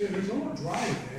Yeah, there's no lot driving.